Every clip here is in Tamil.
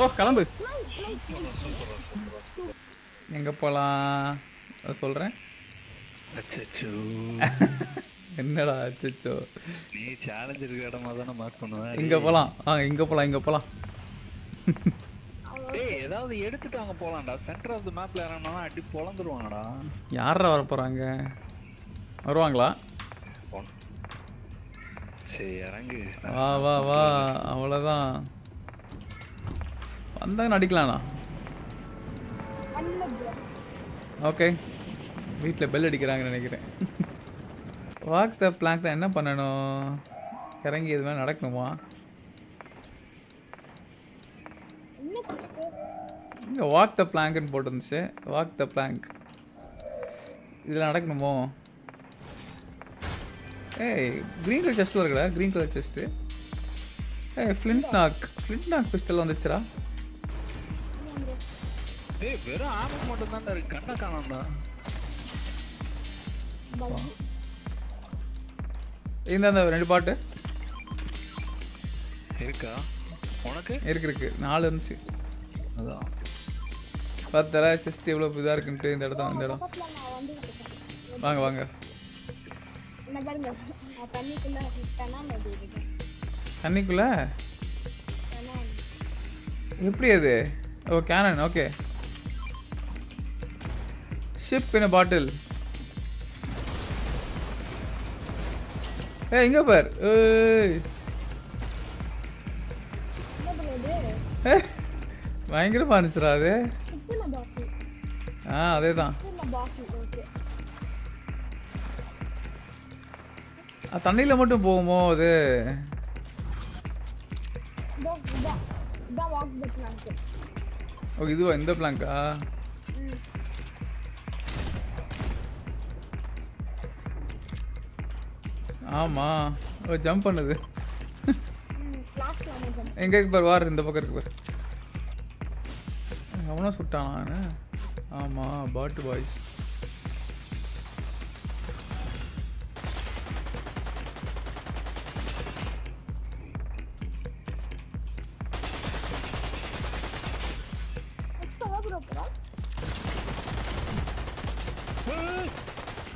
ஓ கிளம்பு. எங்க போலாம்? சொல்றேன். என்னடா அச்சோ நீ சேலஞ்ச் இருக்க இடமா தானே மார்க் பண்ணுவேன் இங்க போலாம். வாங்க இங்க போலாம் இங்க போலாம். டேய் ஏதாவது எடுத்துட்டு அங்க போலாம்டா. சென்டர் ஆஃப் தி மேப்ல இறங்கினா அடி பொளந்துருவாங்கடா யாரா வர போறாங்க வருவாங்களா? சரி இறங்கு. வா வா வா. அவ்வளோதான் வந்தாங்க அடிக்கலாம்ண்ணா. ஓகே வீட்டில் பெல் அடிக்கிறாங்கன்னு நினைக்கிறேன். வாக் த பிளாங்க் தான் என்ன பண்ணணும்? இறங்கி எதுவுமே நடக்கணுமா? இங்கே வாக் த பிளாங்க்னு போட்டுருந்துச்சு. வாக் த பிளாங்க் இதில் நடக்கணுமோ? ஏய் க்ரீன் கலர் செஸ்ட் இருக்குடா க்ரீன் கலர் செஸ்ட்டு ஏய் flint knock flint knock pistol வந்துச்சுடா. டேய் வெறும் ஆம மட்டும் தான்டா இருக்கு. கண்ணை காணோம்டா. இந்த அந்த ரெண்டு பாட்டு. இருக்கா? உனக்கு? இருக்கு இருக்கு. நாலு இருந்துச்சு. அதான். பார்த்தல செஸ்ட் எவ்வளோ இதாக இருக்குன்ட்டு இந்த இடம் இந்த இடம். வாங்க வாங்க. தண்ணிக்குள்ள எப்படி அது? ஓ cannon okay ship in bottle ஏய் இங்க பார். பயங்கரமா இருந்துச்சுடா அது. ஆ அதே தான் தண்ணியில் மட்டும் போகுமோ அது? ஓ இதுவா இந்த பிளாங்கா ஆமா. ஓ ஜம்ப் பண்ணுது. எங்க இருக்கு பார் வார் இந்த பக்கம் இருக்கு பார். எவனோ சுட்டானா ஆமா பாட்டு பாய்ஸ்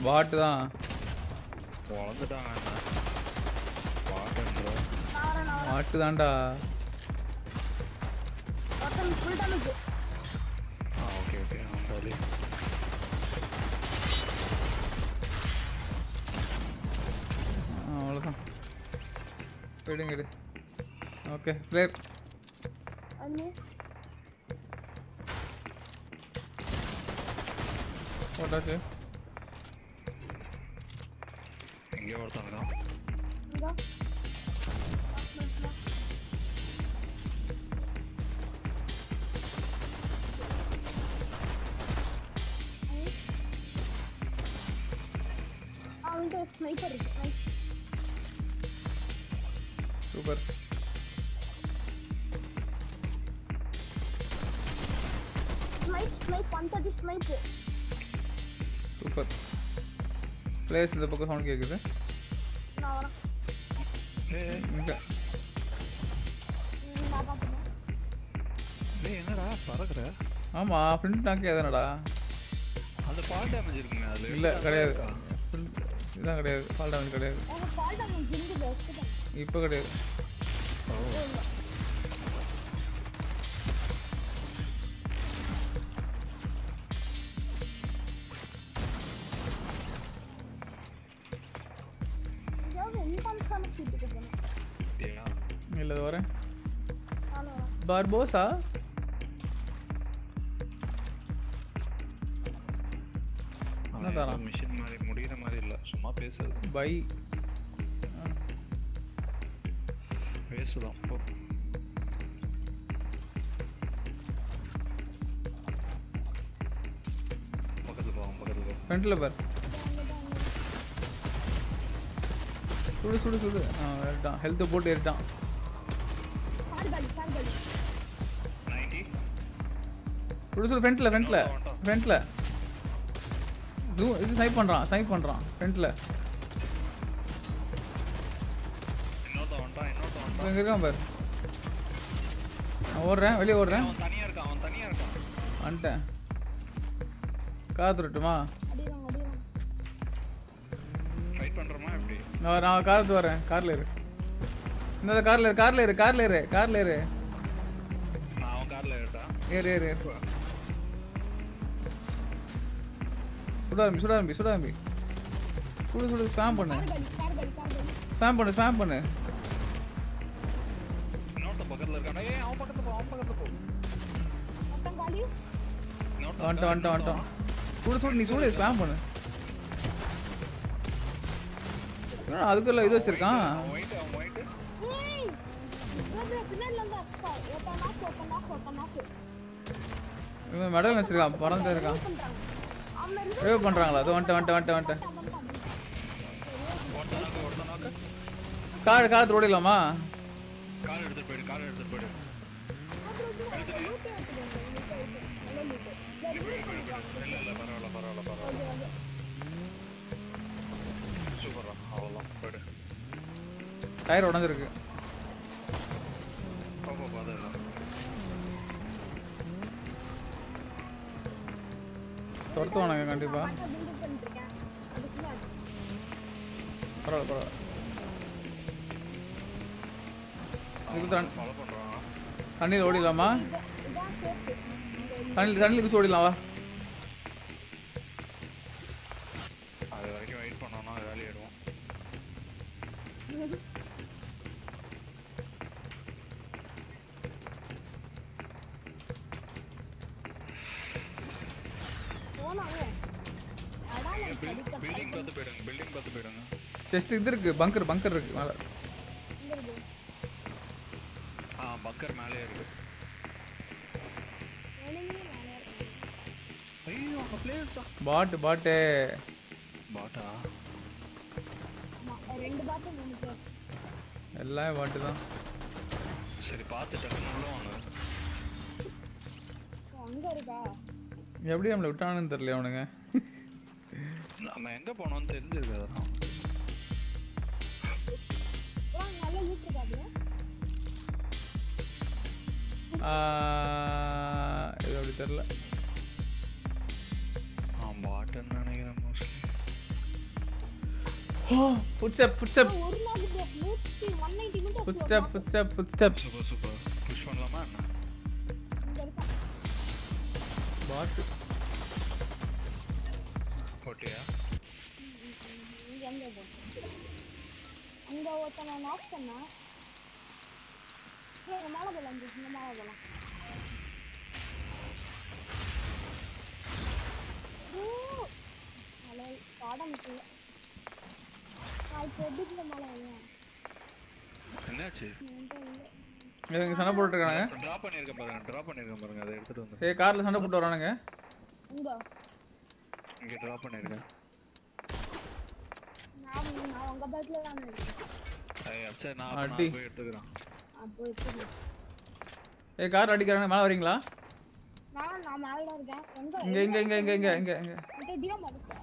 பாட்டு தான். பொளந்துட்டாங்க பாட்டுன்றோம் நான் நான் பாட்டு தான்டா ஒருத்தன் ஃபுல் டேமேஜ் ஆ ஓகே ஓகே சரி ஆ, அவ்வளோதான் போயிடுங்க எடு ஓகே பிளேயர் அண்ணே போட்டாச்சு ஸ்னைப்பர் இருக்கு super snipe snipe one thirty snipe super players இந்த பக்கம் சவுண்ட் கேட்குது நான் வரேன் ஏய் இங்க டேய் என்னடா பறக்குற? ஆமாம் ஃப்ரெண்ட் நாக்கே எதனடா அந்த பால் டேமேஜ் இருக்குங்க அதுல இல்லை கிடையாது. இதுதான் கிடையாது. ஃபால் டேமேஜ் கிடையாது. எனக்கு கால் டேமேஜ் இருந்தது வச்சுட்டேன் இப்போ கிடையாது. எங்கேயாவது இன்ஃபார்ம்ஸான சீட்டுக்கு போகணும் ஏன் இல்லை இது வரேன். நானும் வரேன் பார்போஸா என்ன தரான்? சும்மா பேசுறது பை. பேசுதான் போ. பக்கத்துல போவோம் பக்கத்துல போவோம் ஃப்ரண்ட்டில் பார். சுடு சுடு சுடு. ஆ ஏறிட்டான் ஹெல்த்தை போட்டு ஏறிட்டான் சுடு சுடு ஃப்ரண்ட்டில் ஃப்ரண்ட்டில். ஃப்ரண்ட்டில் இது ஸ்னைப் பண்ணுறான் ஸ்னைப் பண்ணுறான் ஃப்ரண்ட்டில் இன்னொருத்தன் இங்கே இருக்கான் பார். நான் ஓடுறேன் வெளியே ஓடுறேன். அவன் தனியா இருக்கான் அவன் தனியா இருக்கான். வந்துட்டேன். கார் துரட்டுமா? ஃபைட் பண்றோமா எப்படி? நான் நான் கார் வரேன். காரில் இரு. இந்த காரில் இரு காரில் இரு காரில் இரு காரில் இரு. நான் அவன் கார்ல ஏறிட்டான் ஏறு ஏறு ஏறு. சுட ஆரம்பி சுட ஆரம்பி சுட சுடு ஸ்பேம் பண்ணு ஸ்பேம் பண்ணு ஸ்பேம் பண்ணு இன்னொருத்த பக்கத்துல இருக்கான் ஏய் அவன் பக்கத்துல போ அவன் பக்கத்துல போ மொத்தம் காலி இன்னொருத்தன் வந்துட்டோம் வந்துட்டோம் வந்துட்டோம் சுடு சுடு நீ சுடு ஸ்பேம் பண்ணு அதுக்குள்ள இது வச்சிருக்கான் இவன் மெடல் வச்சிருக்கான் பறந்து இருக்கான் ரிவைவ் பண்றாங்களா? அது வந்துட்டு வந்துட்டு வந்துட்டு வந்துட்டு கார் கார் ஓடிடலாமா? கார் எடுத்துட்டு போயிடு கார் எடுத்துட்டு போயிடு. இல்ல இல்ல துரத்துவானுங்க கண்டிப்பா. பரவாயில்ல பரவாயில்ல. இதுக்கு தண்ணி ஓடிடலாமா? தண்ணியில் தண்ணியில் குச்சி ஓடிடலாம்? வா பில்டிங் பார்த்து போயிடுங்க பில்டிங் பார்த்து போயிடுங்க ஜஸ்ட் இது இருக்கு பங்கர் பங்கர் இருக்கு மேலே. ஆ பக்கர் மேலே இருக்கு. ஐயோ அங்க பிளேயர்ஸா பாட்டு பாட்டு பாட்டா ரெண்டு பாட்டு மூணு பேர் எல்லாமே பாட்டு தான். சரி பார்த்து டக்குன்னு உள்ள வாங்க. அங்க இருக்கா? எப்படி நம்மளை விட்டானுன்னு தெரியல அவனுங்க? நம்ம எங்க போனோம்னு தெரிஞ்சிருக்கு அதெல்லாம். இது அப்படி தெரில ஆ பாட்டுன்னு நினைக்கிறேன் mostly footstep footstep footstep footstep footstep பாட்டு ஓட்டியா இங்க எங்க போட்டு அங்க ஒருத்தனை நாக் பண்ணா ஏய் இங்க மேல போலாம் இந்த இந்த மேல போலாம் ஓ ஹலோ நான் இப்போ எப்படி இந்த மேல என்னாச்சு? இவங்க சண்டை போட்டுருக்கானுங்க டிராப் பண்ணியிருக்கேன் பாருங்க டிராப் பண்ணியிருக்கேன் பாருங்க அதை எடுத்துட்டு வந்து. ஏய் காரில் சண்டை போட்டு வரானுங்க. இங்க இங்கே டிராப் பண்ணியிருக்கேன். நான் நான் உங்க பைக்ல தான் இருக்கேன். ஐயா சரி நான் அடி. நான் போய் எடுத்துக்கிறேன். அப்போ எப்படி ஏய் கார் அடிக்கிறானுங்க மேலே வரீங்களா நான் நான் மேல தான் இருக்கேன். இங்க இங்க இங்க இங்க இங்க இங்க இங்க. என்கிட்ட டிஎம் இருக்கு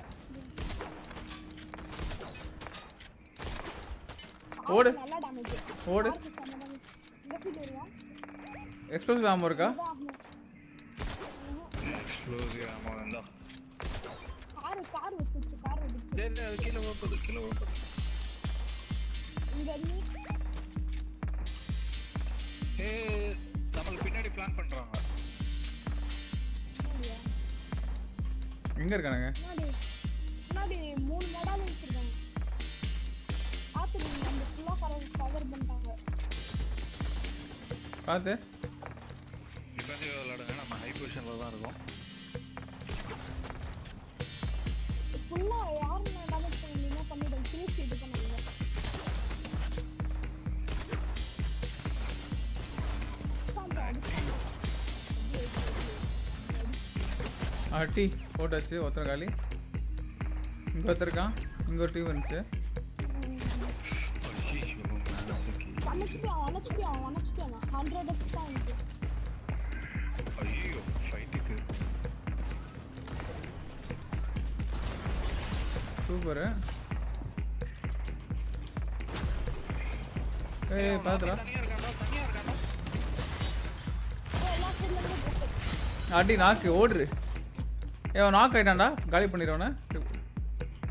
ஓடு. நல்லா டேமேஜ் ஓடு. எக்ஸ்ப்ளோசிவ் ஆமாம் இருக்கா? எக்ஸ்ப்ளோசிவ் ஆமா வந்தா கார் கார் வச்சிருச்சு கார் வச்சிருச்சு. சரி அது கீழே போகுது கீழே போகுது இங்க நீ ஏ நம்மளுக்கு பின்னாடி பிளான் பண்றாங்க. எங்கே இருக்கானுங்க? முன்னாடி முன்னாடி மூணு மெடால் வச்சிருக்காங்க. அந்த ஃபுல்லாக கவர் கவர் பண்ணிட்டாங்க. பார்த்து டிஃபென்சிவ் விளையாடுங்க நம்ம ஹை பொசிஷன்ல தான் இருக்கோம் ஃபுல்லாக யாரும் டேமேஜ் பண்ண முடியுமோ பண்ணிடுங்க திருப்பி இது பண்ணுங்க. அடிச்சாங்க, அடிச்சாங்க. ஆ டீ போட்டாச்சு ஒருத்தர் காலி. இங்கே ஒருத்தர் இருக்கான் இங்கே ஒரு டீம் இருந்துச்சு அணைச்சிப்பியான் அணைச்சிப்பியான் அணைச்சிப்பியான் ஹண்ட்ரட் எக்ஸ் தான் இருக்கு ஐயோ ஃபைட்டுக்கு சூப்பரு ஏய் ட்ரெஸ் அடி நாக்கு ஓடுரு ஏ நாக் ஆயிட்டான்டா. காலி பண்ணிடுவானே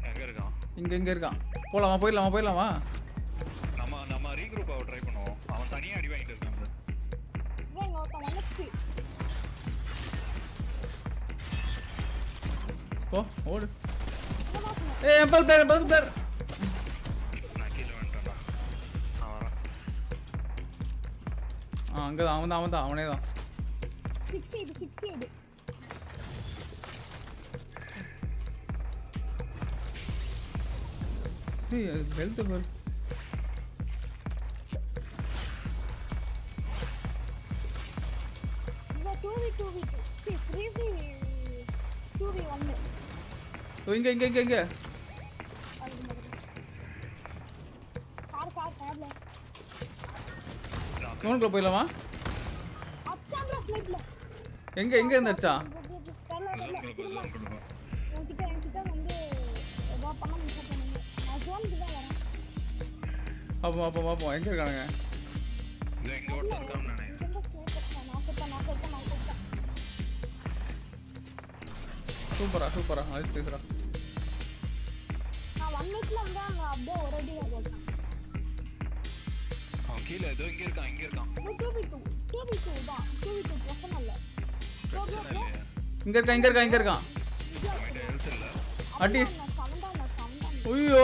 எங்க இருக்கான்? இங்க இங்க இருக்கான். போலாமா போயிடலாமா போயிடலாமா? நம்ம நம்ம ரீக்ரூப் ஆக ட்ரை பண்ணுவோம். அவன் தனியா அடி வாங்கிட்டு இருக்கான். போ ஓடு ஏ எம்பல் பிளேயர் எம்பல் பிளேயர் நான் தான் அவன் தான் அவன் தான் அவனே தான் ஹெல்த் பாரு இங்க இங்க இங்க இங்க. அதுக்கு போயிடலாமா? எங்க எங்க இருந்து அடிச்சா அப்போ அப்போ எங்க இருக்கானுங்க? சூப்பரா சூப்பரா. அது பேசுறா. வீக்ல வந்து அங்க அப்படியே ஒரு அடி தான் போட்டேன் அவன் கீழே ஏதோ இங்க இருக்கான் இங்க இருக்கான். Two B two two B two தான் டூ பி டூ? பிரச்சனை இல்லை இங்க இருக்கான் இங்க இருக்கான் இங்க இருக்கான் அடி. ஐயோ.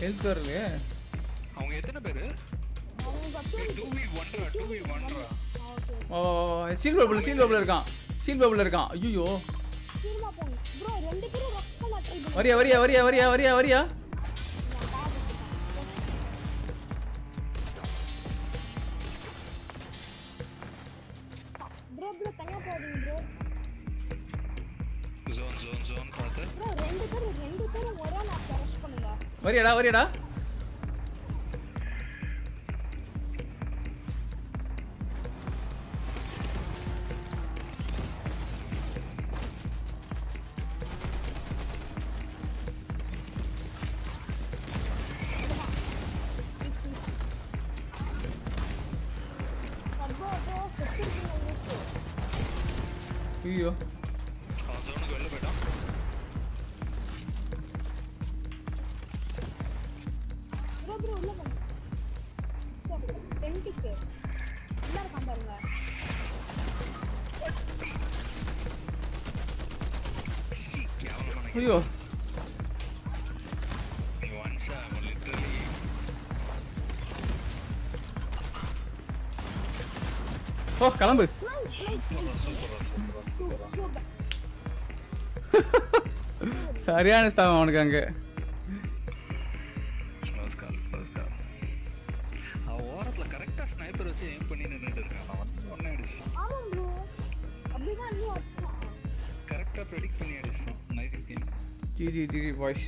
ஹெல்த் வரலையே. அவங்க எத்தனை பேரு? அவங்க ஓ சீல் பபுள் சீல் பபுள் இருக்கான். சீல் பபுள் இருக்கான். ஐயோ ப்ரோ ரெண்டு வரியா வரியா வரியா வரியா வரியா வரியா? நான் பேக் ஐயோ அவன் ஜோனுக்கு வெளில போயிட்டான் ப்ரோ ப்ரோ உள்ள போங்க டென்டிக்கு உள்ள இருக்கான் பாருங்க சீ கேவலமான ஐயோ நீ ஒன் ஷாட் லிட்டரலி ஓ கிளம்பு சரியான ஸ்டாம் அவனுக்கு அங்கே. ஓரத்துல கரெக்டா ஸ்னைப்பர் வச்சு எய்ம் பண்ணி நின்னுட்டு இருக்கான். அவன் ஒன்னே அடிச்சிட்டான். ஆமா ப்ரோ அப்படிதான் கரெக்டா ப்ரெடிக்ட் பண்ணி அடிச்சிட்டான் nice game G G G boys